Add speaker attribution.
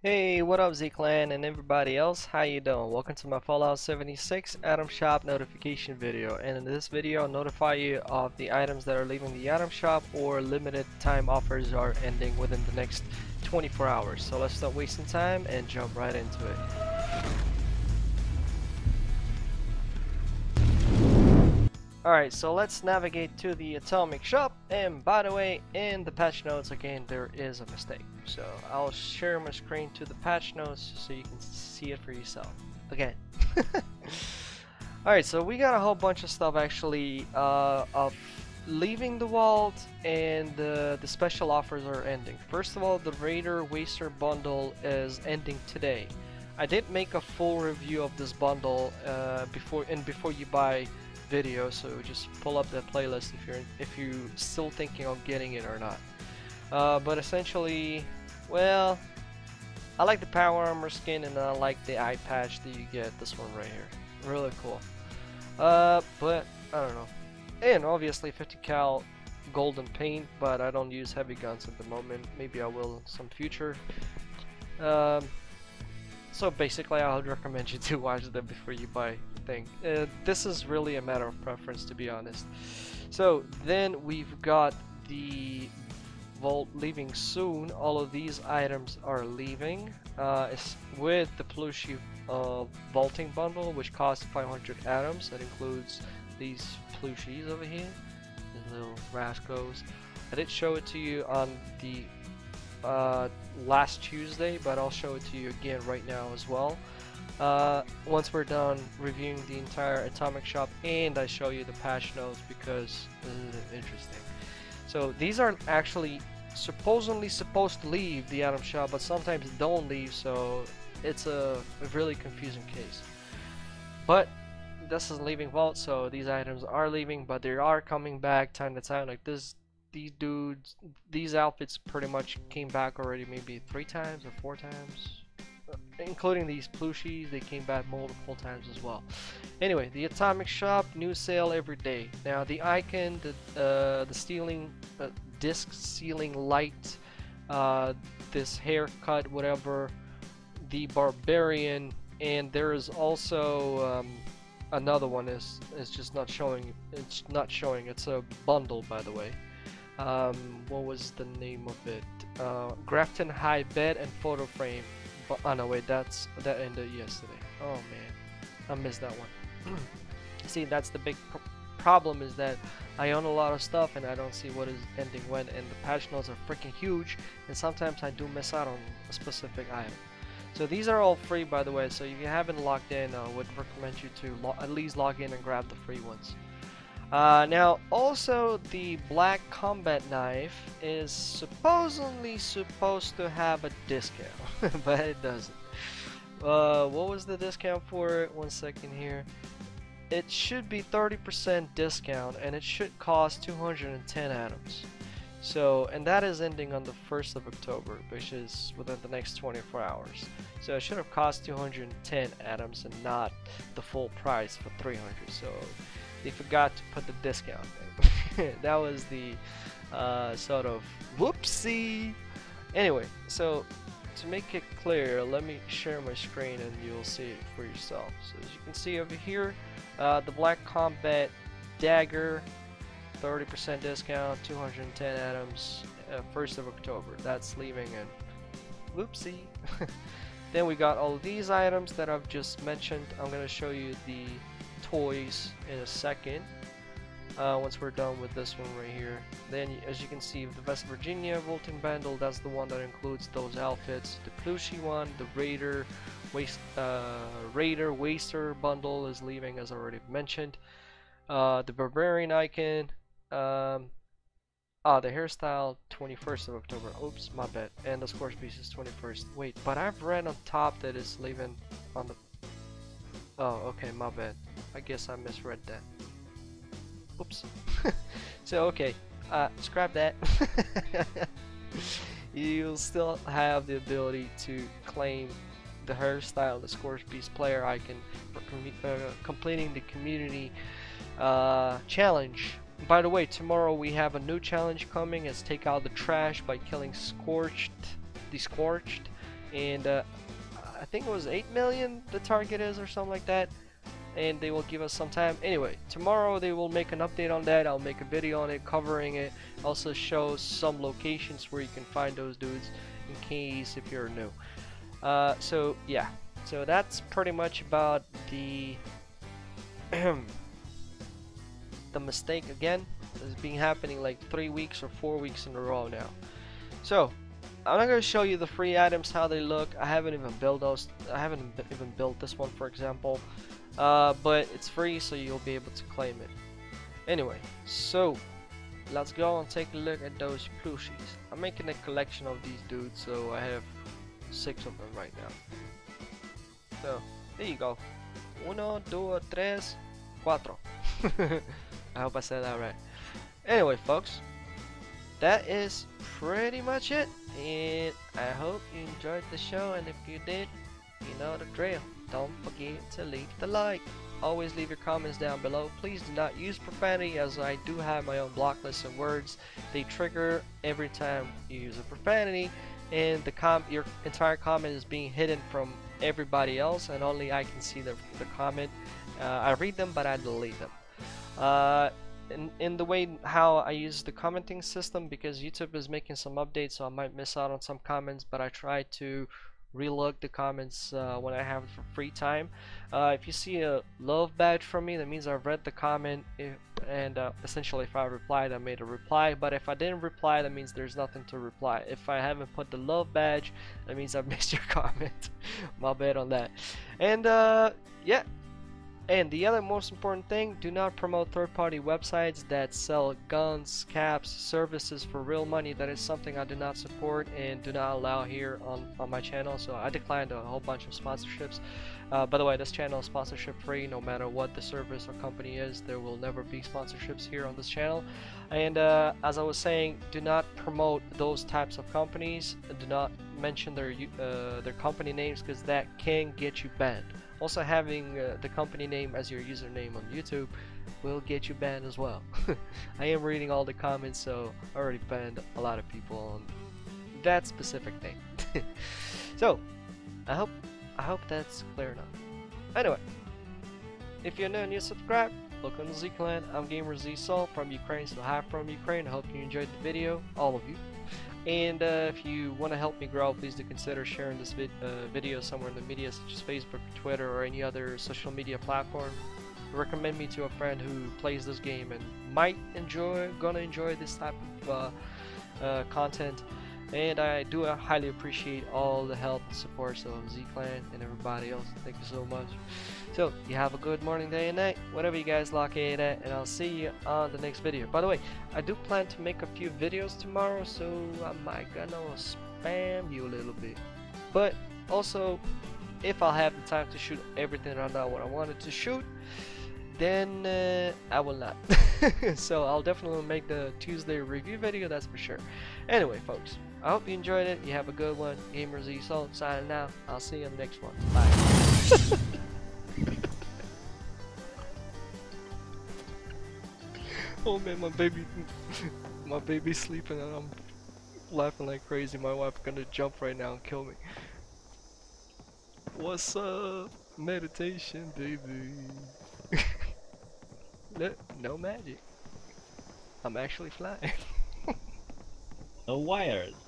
Speaker 1: Hey, what up Z-Clan and everybody else, how you doing? Welcome to my Fallout 76 Atom Shop notification video and in this video I'll notify you of the items that are leaving the Atom Shop or limited time offers are ending within the next 24 hours. So let's stop wasting time and jump right into it. Alright, so let's navigate to the Atomic Shop, and by the way, in the patch notes again, there is a mistake. So I'll share my screen to the patch notes so you can see it for yourself. Again. Alright, so we got a whole bunch of stuff actually uh, of leaving the vault and uh, the special offers are ending. First of all, the Raider Waster bundle is ending today. I did make a full review of this bundle uh, before and before you buy video so just pull up the playlist if you're if you still thinking of getting it or not. Uh, but essentially well I like the power armor skin and I like the eye patch that you get this one right here. Really cool. Uh, but I don't know. And obviously 50 cal golden paint but I don't use heavy guns at the moment. Maybe I will in some future. Um, so basically I would recommend you to watch them before you buy thing. Uh, this is really a matter of preference to be honest. So then we've got the vault leaving soon. All of these items are leaving uh, with the Plushie uh, vaulting bundle which costs 500 atoms. That includes these plushies over here, these little rascals. I did show it to you on the uh, last Tuesday, but I'll show it to you again right now as well uh, once we're done reviewing the entire Atomic Shop and I show you the patch notes because this is interesting. So these aren't actually supposedly supposed to leave the Atom Shop but sometimes don't leave so it's a, a really confusing case. But this is leaving vault so these items are leaving but they are coming back time to time like this these dudes these outfits pretty much came back already maybe three times or four times including these plushies, they came back multiple times as well. Anyway, the Atomic Shop, new sale every day. Now the icon, the, uh, the stealing, uh, disc ceiling light, uh, this haircut, whatever, the Barbarian, and there is also um, another one is is just not showing. It's not showing. It's a bundle, by the way. Um, what was the name of it? Uh, Grafton High Bed and Photo Frame. Oh ah, no, wait, that's that ended yesterday. Oh man, I missed that one. see, that's the big pr problem is that I own a lot of stuff and I don't see what is ending when, and the patch notes are freaking huge, and sometimes I do miss out on a specific item. So these are all free, by the way. So if you haven't logged in, I would recommend you to at least log in and grab the free ones. Uh, now, also the black combat knife is supposedly supposed to have a discount, but it doesn't. Uh, what was the discount for it? One second here. It should be 30% discount and it should cost 210 atoms. So, and that is ending on the 1st of October, which is within the next 24 hours. So it should have cost 210 atoms and not the full price for 300. So they forgot to put the discount thing. that was the uh, sort of whoopsie. Anyway, so to make it clear, let me share my screen and you'll see it for yourself. So as you can see over here, uh, the Black Combat Dagger, 30% discount, 210 atoms, uh, 1st of October. That's leaving in. Whoopsie. then we got all these items that I've just mentioned. I'm going to show you the toys in a second. Uh, once we're done with this one right here. Then, as you can see, the West Virginia Vaulting Bundle, that's the one that includes those outfits. The Plushie one, the Raider, Waste, uh, Raider Waster Bundle is leaving, as already mentioned. Uh, the Barbarian Icon, um, ah, the hairstyle, 21st of October. Oops, my bad. And the Scorchbeast is 21st. Wait, but I've read on top that it's leaving on the... Oh, okay, my bad. I guess I misread that. Oops. so okay, uh, scrap that. You'll still have the ability to claim the hairstyle, the Scorchbeast player icon for com uh, completing the community uh, challenge. By the way, tomorrow we have a new challenge coming. It's take out the trash by killing Scorched, the Scorched, and uh, I think it was 8 million the target is or something like that. And they will give us some time. Anyway tomorrow they will make an update on that. I'll make a video on it covering it. Also show some locations where you can find those dudes in case if you're new. Uh, so yeah. So that's pretty much about the the mistake again. Has been happening like three weeks or four weeks in a row now. So I'm not going to show you the free items how they look. I haven't even built those I haven't even built this one for example. Uh, but it's free so you'll be able to claim it. Anyway so let's go and take a look at those plushies. I'm making a collection of these dudes so I have six of them right now. So there you go. Uno, dos, tres, cuatro. I hope I said that right. Anyway folks that is pretty much it and I hope you enjoyed the show and if you did you know the drill. Don't forget to leave the like. Always leave your comments down below. Please do not use profanity as I do have my own block list of words. They trigger every time you use a profanity and the com your entire comment is being hidden from everybody else and only I can see the, the comment. Uh, I read them but I delete them. Uh, in, in the way how I use the commenting system because YouTube is making some updates so I might miss out on some comments but I try to relook the comments uh, when I have free time. Uh, if you see a love badge from me that means I've read the comment if, and uh, essentially if I replied I made a reply but if I didn't reply that means there's nothing to reply. If I haven't put the love badge that means I've missed your comment. My bad on that. And uh, yeah and the other most important thing, do not promote third-party websites that sell guns, caps, services for real money. That is something I do not support and do not allow here on, on my channel. So I declined a whole bunch of sponsorships. Uh, by the way, this channel is sponsorship free. No matter what the service or company is, there will never be sponsorships here on this channel. And uh, as I was saying, do not promote those types of companies. Do not mention their uh, their company names because that can get you banned. Also having uh, the company name as your username on YouTube will get you banned as well. I am reading all the comments so I already banned a lot of people on that specific thing. so I hope I hope that's clear enough. Anyway, if you're new and you subscribe, welcome to Z-Clan. I'm Gamer Z Soul from Ukraine, so hi from Ukraine. I hope you enjoyed the video, all of you. And uh, if you want to help me grow, please do consider sharing this vid uh, video somewhere in the media, such as Facebook, Twitter, or any other social media platform. Recommend me to a friend who plays this game and might enjoy, gonna enjoy this type of uh, uh content. And I do uh, highly appreciate all the help and support of Z-Clan and everybody else. Thank you so much. So, you have a good morning, day, and night, whatever you guys lock it at, and I'll see you on the next video. By the way, I do plan to make a few videos tomorrow, so I might gonna spam you a little bit. But, also, if I'll have the time to shoot everything around what I wanted to shoot, then uh, I will not. so I'll definitely make the Tuesday review video, that's for sure. Anyway, folks, I hope you enjoyed it. You have a good one. Gamer Z Salt signing out. I'll see you in the next one. Bye. oh man, my baby, my baby's sleeping and I'm laughing like crazy. My wife's gonna jump right now and kill me. What's up? Meditation, baby. No, no magic. I'm actually flying.
Speaker 2: no wires.